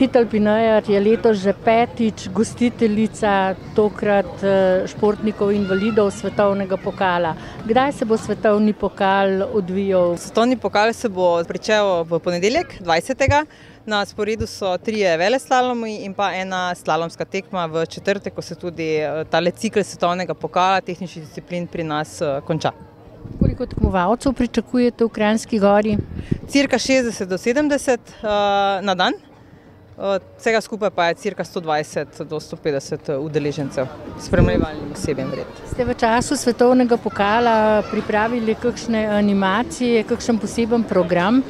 Hitalpinejar je letos že petič gostiteljica tokrat eh, športnikov invalidov svetovnega pokala. Kdaj se bo svetovni pokal odvijal? Svetovni pokal se bo pričel v ponedeljek 20. Na sporedu so trije veleslalomi in pa ena slalomska tekma v četrtek, ko se tudi eh, tale cikl svetovnega pokala tehničnih disciplin pri nas eh, konča. Koliko tekmovalcev pričakujete v Kranjski gori? Cirka 60 do 70 uh, na dan, vsega skupaj pa je cirka 120 do 150 udeležencev, spremljevalnim osebjem vred. Ste v času svetovnega pokala pripravili kakšne animacije, kakšen poseben program?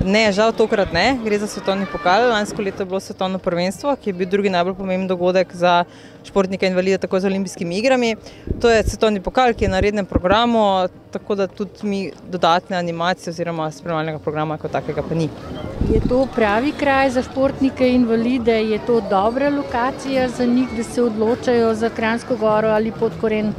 Ne, žal tokrat ne, gre za svetovni pokal. Lansko leto je bilo svetovno prvenstvo, ki je bil drugi najbolj pomemben dogodek za športnike invalide, tako z olimpijskimi igrami. To je svetovni pokal, ki je na rednem programu, tako da tudi mi dodatne animacije oziroma spremljalnega programa kot takega pa ni. Je to pravi kraj za športnike invalide, je to dobra lokacija za njih, da se odločajo za Kranjsko goro ali podkoren?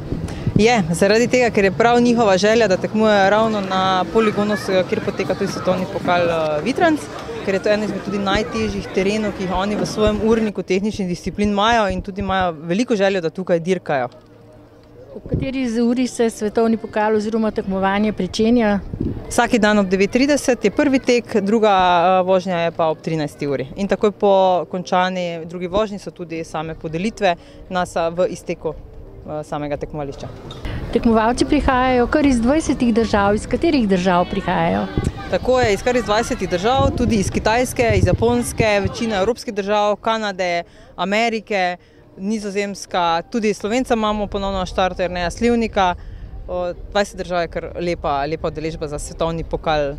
Je, zaradi tega, ker je prav njihova želja, da tekmujejo ravno na poligonu, kjer poteka tudi svetovni pokal uh, Vitranc, ker je to eno izmed tudi najtežjih terenov, ki jih oni v svojem urniku tehničnih disciplin imajo in tudi imajo veliko željo, da tukaj dirkajo. Ob kateri uri se svetovni pokal oziroma tekmovanje pričenja? Vsaki dan ob 9.30 je prvi tek, druga uh, vožnja je pa ob 13. uri. In takoj po končani drugi vožnji so tudi same podelitve NASA v izteku samega tekmovališča. Tekmovalci prihajajo kar iz 20 držav, iz katerih držav prihajajo? Tako je, iz kar iz 20 držav, tudi iz Kitajske, iz Japonske, večina evropskih držav, Kanade, Amerike, Nizozemska, tudi Slovenca imamo ponovno na štartu, jer ne Slivnika. 20 držav je kar lepa, lepa deležba za svetovni pokal